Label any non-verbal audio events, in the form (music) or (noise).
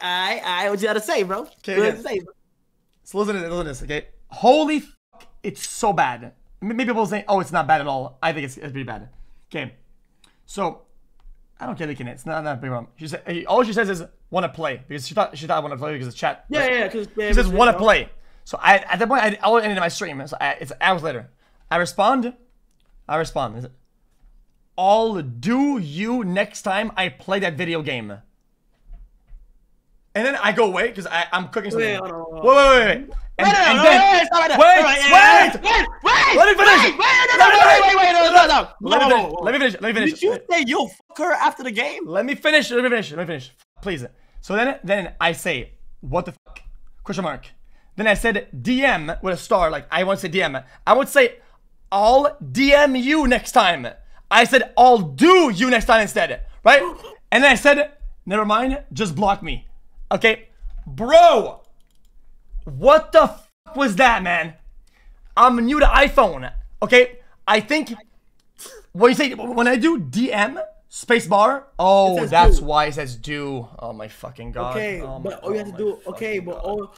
I, I, I. What you gotta say, bro? Okay, What you gotta say, bro? So listen to this, listen to this, okay? Holy fuck, it's so bad. Maybe people say, oh, it's not bad at all. I think it's, it's pretty bad. Okay. So, I don't care, Likin. It's not, not a big problem. She said, all she says is, wanna play. Because she thought, she thought I wanna play because it's chat. Yeah, yeah, yeah. Cause, yeah, He says, wanna bro. play. So I, at that point, I, I ended my stream. So I, it's hours later. I respond. I respond. I'll do you next time I play that video game. And then I go away because I'm cooking something. Wait, hold on, hold on. Wait, wait, wait, wait. And, Wait, and no, then, wait, stop right there. wait, Stop right there. wait, wait, wait, Let me finish wait, it. wait, no, Let no, me wait, finish. wait, wait, no, no, no. Let me finish. Let me finish. Let me finish. Did you say you'll fuck her after the game? Let me finish. Let me finish. Let me finish. Please. So then, then I say, what the fuck? Question mark. Then I said DM with a star. Like I want to say DM. I would say, I'll DM you next time. I said I'll do you next time instead, right? (gasps) And then I said, never mind. Just block me. Okay, bro. What the fuck was that, man? I'm new to iPhone. Okay, I think what you say when I do DM space bar. Oh, that's do. why it says do. Oh my fucking god. Okay, oh but all you have oh to do, okay, fucking but God. all,